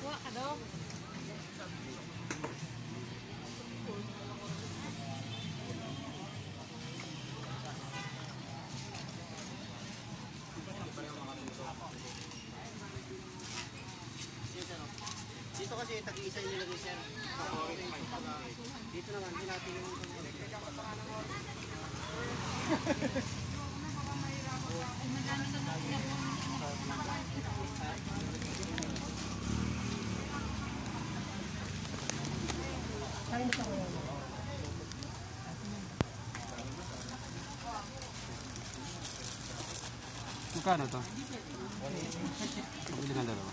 Kuha ka daw. Dito kasi tag-isa yung nilagay sir. Dito naman, hindi natin yung Magkano to? Pabili ng dalawa.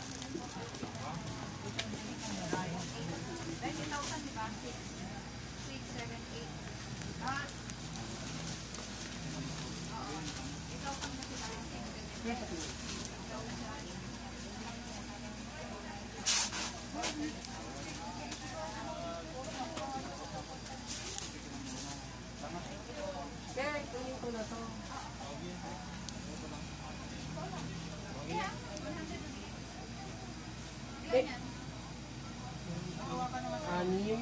Sir, kunin ko na to. Wait. Anim.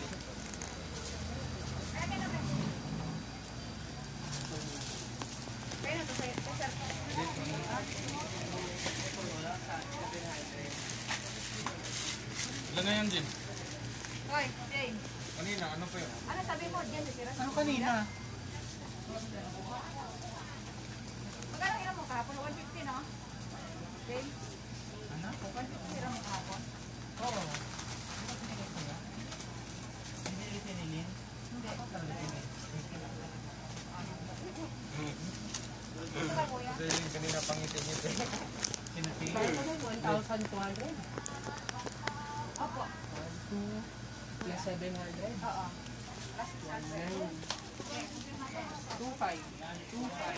Ilan na yan, Jim? Hoy, Jane. Kanina, ano pa yun? Ano sabi mo? Sa Ano kanina? Magkano ilang mo kahapon? 150, no? Jane? Ano? 150 ilang mo kahapon? Oo. Hindi itinilin? Hindi. Hmm. Ito ba, kuya? Yung kanina pangiti-ngiti. Naman? 1,200? Opo. 2 plus 700? Oo. 1,900. 2,500. 2,500.